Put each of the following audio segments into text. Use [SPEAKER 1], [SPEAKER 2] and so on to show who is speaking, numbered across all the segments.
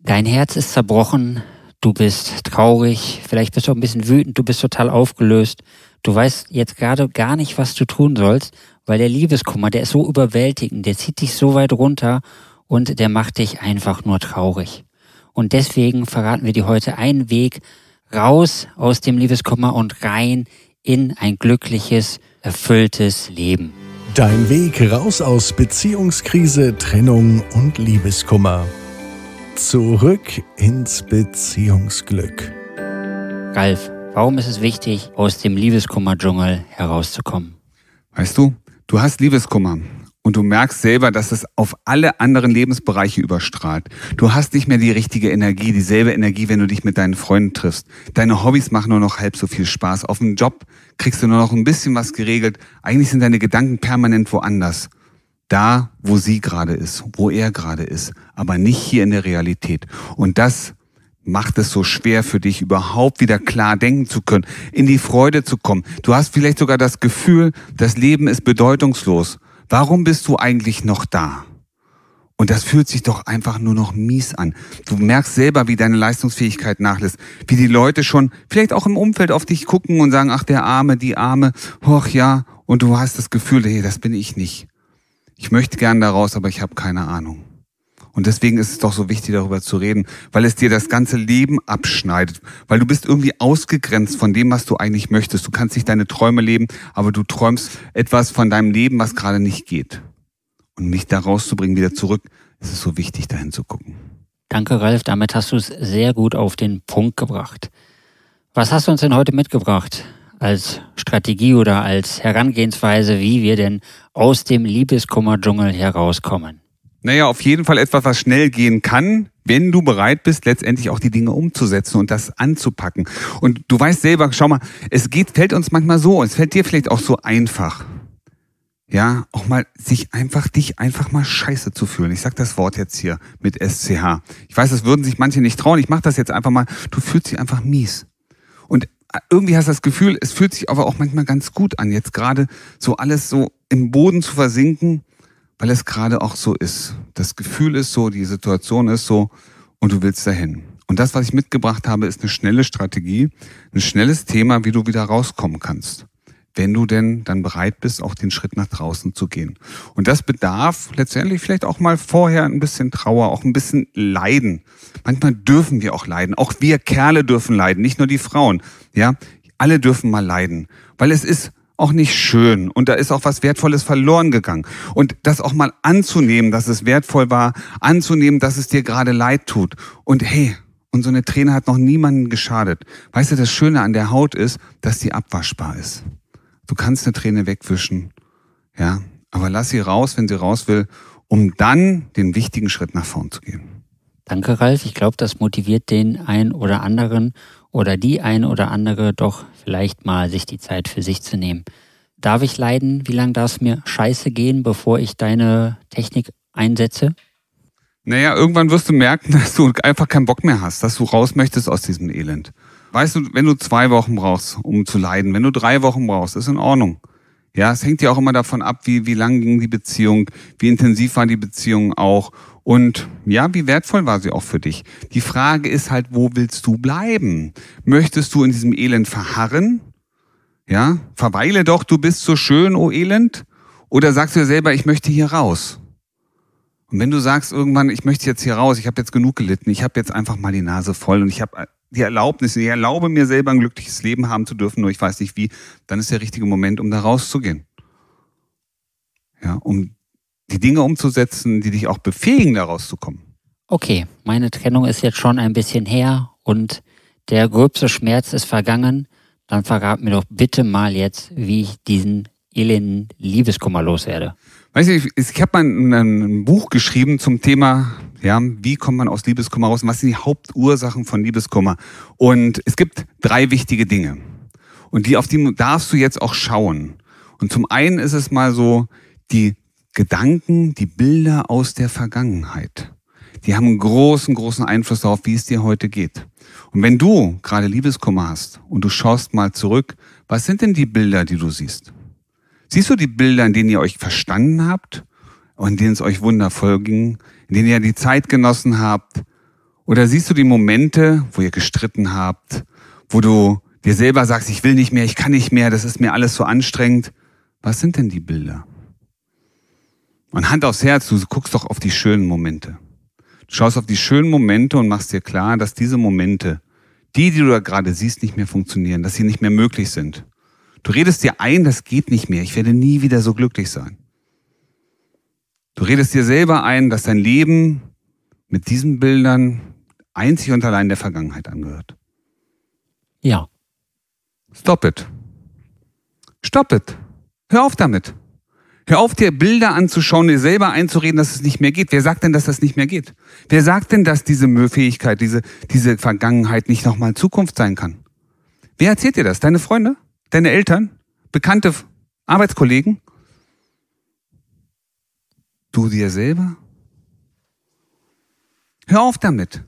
[SPEAKER 1] Dein Herz ist zerbrochen, du bist traurig, vielleicht bist du auch ein bisschen wütend, du bist total aufgelöst. Du weißt jetzt gerade gar nicht, was du tun sollst, weil der Liebeskummer, der ist so überwältigend, der zieht dich so weit runter und der macht dich einfach nur traurig. Und deswegen verraten wir dir heute einen Weg raus aus dem Liebeskummer und rein in ein glückliches, erfülltes Leben.
[SPEAKER 2] Dein Weg raus aus Beziehungskrise, Trennung und Liebeskummer. Zurück ins Beziehungsglück.
[SPEAKER 1] Ralf, warum ist es wichtig, aus dem Liebeskummer-Dschungel herauszukommen?
[SPEAKER 3] Weißt du, du hast Liebeskummer und du merkst selber, dass es auf alle anderen Lebensbereiche überstrahlt. Du hast nicht mehr die richtige Energie, dieselbe Energie, wenn du dich mit deinen Freunden triffst. Deine Hobbys machen nur noch halb so viel Spaß. Auf dem Job kriegst du nur noch ein bisschen was geregelt. Eigentlich sind deine Gedanken permanent woanders. Da, wo sie gerade ist, wo er gerade ist, aber nicht hier in der Realität. Und das macht es so schwer für dich, überhaupt wieder klar denken zu können, in die Freude zu kommen. Du hast vielleicht sogar das Gefühl, das Leben ist bedeutungslos. Warum bist du eigentlich noch da? Und das fühlt sich doch einfach nur noch mies an. Du merkst selber, wie deine Leistungsfähigkeit nachlässt, wie die Leute schon vielleicht auch im Umfeld auf dich gucken und sagen, ach der Arme, die Arme, hoch ja, und du hast das Gefühl, hey, das bin ich nicht. Ich möchte gern daraus, aber ich habe keine Ahnung. Und deswegen ist es doch so wichtig, darüber zu reden, weil es dir das ganze Leben abschneidet, weil du bist irgendwie ausgegrenzt von dem, was du eigentlich möchtest. Du kannst nicht deine Träume leben, aber du träumst etwas von deinem Leben, was gerade nicht geht. Und mich da rauszubringen, wieder zurück, ist es so wichtig, dahin zu gucken.
[SPEAKER 1] Danke, Ralf. Damit hast du es sehr gut auf den Punkt gebracht. Was hast du uns denn heute mitgebracht als Strategie oder als Herangehensweise, wie wir denn aus dem Liebeskummer-Dschungel herauskommen?
[SPEAKER 3] Naja, auf jeden Fall etwas, was schnell gehen kann, wenn du bereit bist, letztendlich auch die Dinge umzusetzen und das anzupacken. Und du weißt selber, schau mal, es geht, fällt uns manchmal so, es fällt dir vielleicht auch so einfach. Ja, auch mal sich einfach, dich einfach mal scheiße zu fühlen. Ich sag das Wort jetzt hier mit SCH. Ich weiß, das würden sich manche nicht trauen. Ich mach das jetzt einfach mal. Du fühlst dich einfach mies. Und irgendwie hast du das Gefühl, es fühlt sich aber auch manchmal ganz gut an, jetzt gerade so alles so im Boden zu versinken weil es gerade auch so ist. Das Gefühl ist so, die Situation ist so und du willst dahin. Und das, was ich mitgebracht habe, ist eine schnelle Strategie, ein schnelles Thema, wie du wieder rauskommen kannst. Wenn du denn dann bereit bist, auch den Schritt nach draußen zu gehen. Und das bedarf letztendlich vielleicht auch mal vorher ein bisschen Trauer, auch ein bisschen Leiden. Manchmal dürfen wir auch leiden. Auch wir Kerle dürfen leiden, nicht nur die Frauen. Ja, alle dürfen mal leiden. Weil es ist auch nicht schön und da ist auch was Wertvolles verloren gegangen. Und das auch mal anzunehmen, dass es wertvoll war, anzunehmen, dass es dir gerade leid tut. Und hey, und so eine Träne hat noch niemanden geschadet. Weißt du, das Schöne an der Haut ist, dass sie abwaschbar ist. Du kannst eine Träne wegwischen, ja, aber lass sie raus, wenn sie raus will, um dann den wichtigen Schritt nach vorn zu gehen.
[SPEAKER 1] Danke, Ralf. Ich glaube, das motiviert den einen oder anderen oder die ein oder andere doch vielleicht mal sich die Zeit für sich zu nehmen. Darf ich leiden? Wie lange darf es mir scheiße gehen, bevor ich deine Technik einsetze?
[SPEAKER 3] Naja, irgendwann wirst du merken, dass du einfach keinen Bock mehr hast, dass du raus möchtest aus diesem Elend. Weißt du, wenn du zwei Wochen brauchst, um zu leiden, wenn du drei Wochen brauchst, ist in Ordnung. Ja, es hängt ja auch immer davon ab, wie, wie lang ging die Beziehung, wie intensiv war die Beziehung auch und ja, wie wertvoll war sie auch für dich? Die Frage ist halt, wo willst du bleiben? Möchtest du in diesem Elend verharren? Ja, verweile doch, du bist so schön, oh Elend. Oder sagst du dir selber, ich möchte hier raus? Und wenn du sagst irgendwann, ich möchte jetzt hier raus, ich habe jetzt genug gelitten, ich habe jetzt einfach mal die Nase voll und ich habe die Erlaubnis, ich erlaube mir selber ein glückliches Leben haben zu dürfen, nur ich weiß nicht wie, dann ist der richtige Moment, um da rauszugehen. Ja, um die Dinge umzusetzen, die dich auch befähigen, da rauszukommen.
[SPEAKER 1] Okay, meine Trennung ist jetzt schon ein bisschen her und der gröbste Schmerz ist vergangen. Dann verrat mir doch bitte mal jetzt, wie ich diesen elenden Liebeskummer loswerde.
[SPEAKER 3] Weißt du, ich, ich habe mal ein, ein, Buch geschrieben zum Thema, ja, wie kommt man aus Liebeskummer raus und was sind die Hauptursachen von Liebeskummer? Und es gibt drei wichtige Dinge. Und die, auf die darfst du jetzt auch schauen. Und zum einen ist es mal so, die Gedanken, die Bilder aus der Vergangenheit, die haben einen großen, großen Einfluss darauf, wie es dir heute geht. Und wenn du gerade Liebeskummer hast und du schaust mal zurück, was sind denn die Bilder, die du siehst? Siehst du die Bilder, in denen ihr euch verstanden habt und denen es euch wundervoll ging, in denen ihr die Zeit genossen habt Oder siehst du die Momente, wo ihr gestritten habt, wo du dir selber sagst, ich will nicht mehr, ich kann nicht mehr, das ist mir alles so anstrengend? Was sind denn die Bilder? Und Hand aufs Herz, du guckst doch auf die schönen Momente. Du schaust auf die schönen Momente und machst dir klar, dass diese Momente, die, die du da gerade siehst, nicht mehr funktionieren, dass sie nicht mehr möglich sind. Du redest dir ein, das geht nicht mehr, ich werde nie wieder so glücklich sein. Du redest dir selber ein, dass dein Leben mit diesen Bildern einzig und allein der Vergangenheit angehört.
[SPEAKER 1] Ja.
[SPEAKER 3] Stop it. Stop it. Hör auf damit. Hör auf, dir Bilder anzuschauen, dir selber einzureden, dass es nicht mehr geht. Wer sagt denn, dass das nicht mehr geht? Wer sagt denn, dass diese Fähigkeit, diese, diese Vergangenheit nicht nochmal Zukunft sein kann? Wer erzählt dir das? Deine Freunde? Deine Eltern? Bekannte Arbeitskollegen? Du dir selber? Hör auf damit.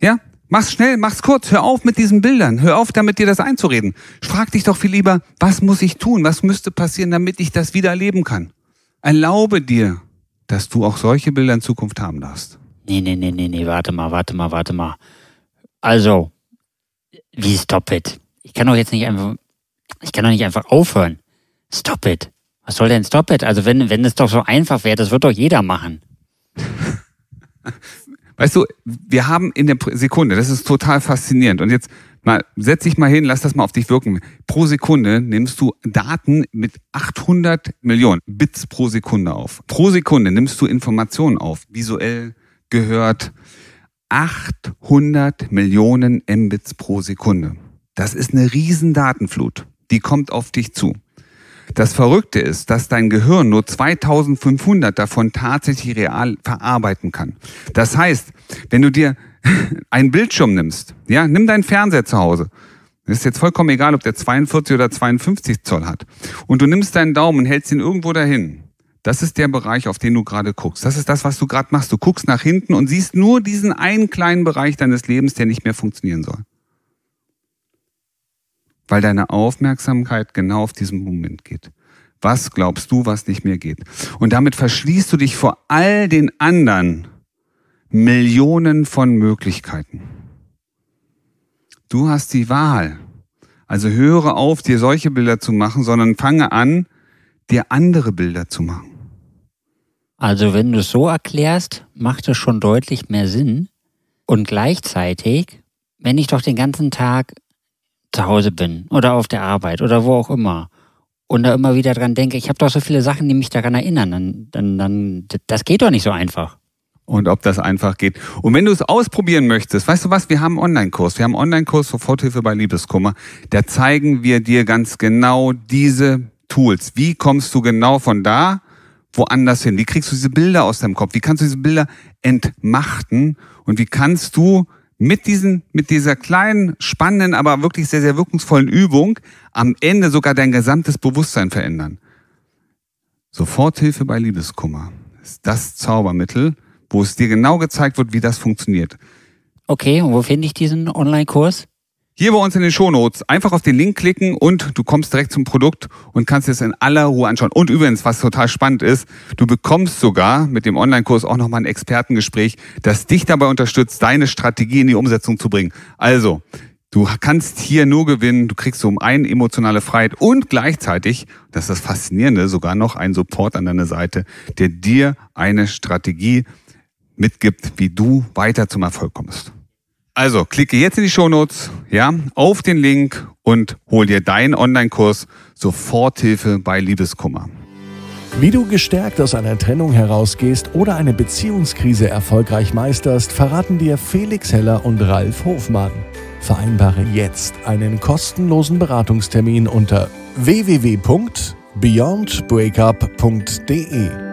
[SPEAKER 3] Ja? Mach's schnell, mach's kurz, hör auf mit diesen Bildern, hör auf damit dir das einzureden. Frag dich doch viel lieber, was muss ich tun, was müsste passieren, damit ich das wieder erleben kann. Erlaube dir, dass du auch solche Bilder in Zukunft haben darfst.
[SPEAKER 1] Nee, nee, nee, nee, nee, warte mal, warte mal, warte mal. Also, wie stop it? Ich kann doch jetzt nicht einfach, ich kann doch nicht einfach aufhören. Stop it. Was soll denn stop it? Also wenn, wenn es doch so einfach wäre, das wird doch jeder machen.
[SPEAKER 3] Weißt du, wir haben in der Sekunde, das ist total faszinierend. Und jetzt mal, setz dich mal hin, lass das mal auf dich wirken. Pro Sekunde nimmst du Daten mit 800 Millionen Bits pro Sekunde auf. Pro Sekunde nimmst du Informationen auf, visuell gehört 800 Millionen Mbits pro Sekunde. Das ist eine riesen Datenflut. Die kommt auf dich zu. Das Verrückte ist, dass dein Gehirn nur 2500 davon tatsächlich real verarbeiten kann. Das heißt, wenn du dir einen Bildschirm nimmst, ja, nimm deinen Fernseher zu Hause. Ist jetzt vollkommen egal, ob der 42 oder 52 Zoll hat. Und du nimmst deinen Daumen und hältst ihn irgendwo dahin. Das ist der Bereich, auf den du gerade guckst. Das ist das, was du gerade machst. Du guckst nach hinten und siehst nur diesen einen kleinen Bereich deines Lebens, der nicht mehr funktionieren soll weil deine Aufmerksamkeit genau auf diesen Moment geht. Was glaubst du, was nicht mehr geht? Und damit verschließt du dich vor all den anderen Millionen von Möglichkeiten. Du hast die Wahl. Also höre auf, dir solche Bilder zu machen, sondern fange an, dir andere Bilder zu machen.
[SPEAKER 1] Also wenn du es so erklärst, macht es schon deutlich mehr Sinn. Und gleichzeitig, wenn ich doch den ganzen Tag zu Hause bin oder auf der Arbeit oder wo auch immer und da immer wieder dran denke, ich habe doch so viele Sachen, die mich daran erinnern, dann, dann, dann, das geht doch nicht so einfach.
[SPEAKER 3] Und ob das einfach geht. Und wenn du es ausprobieren möchtest, weißt du was, wir haben einen Online-Kurs. Wir haben einen Online-Kurs Soforthilfe bei Liebeskummer. Da zeigen wir dir ganz genau diese Tools. Wie kommst du genau von da woanders hin? Wie kriegst du diese Bilder aus deinem Kopf? Wie kannst du diese Bilder entmachten? Und wie kannst du mit diesen, mit dieser kleinen, spannenden, aber wirklich sehr, sehr wirkungsvollen Übung am Ende sogar dein gesamtes Bewusstsein verändern. Soforthilfe bei Liebeskummer ist das Zaubermittel, wo es dir genau gezeigt wird, wie das funktioniert.
[SPEAKER 1] Okay, und wo finde ich diesen Online-Kurs?
[SPEAKER 3] Hier bei uns in den Shownotes einfach auf den Link klicken und du kommst direkt zum Produkt und kannst es in aller Ruhe anschauen. Und übrigens, was total spannend ist, du bekommst sogar mit dem Online-Kurs auch nochmal ein Expertengespräch, das dich dabei unterstützt, deine Strategie in die Umsetzung zu bringen. Also, du kannst hier nur gewinnen, du kriegst so um einen emotionale Freiheit und gleichzeitig, das ist das Faszinierende, sogar noch einen Support an deiner Seite, der dir eine Strategie mitgibt, wie du weiter zum Erfolg kommst. Also klicke jetzt in die Shownotes, ja, auf den Link und hol dir deinen Online-Kurs Soforthilfe bei Liebeskummer.
[SPEAKER 2] Wie du gestärkt aus einer Trennung herausgehst oder eine Beziehungskrise erfolgreich meisterst, verraten dir Felix Heller und Ralf Hofmann. Vereinbare jetzt einen kostenlosen Beratungstermin unter www.beyondbreakup.de.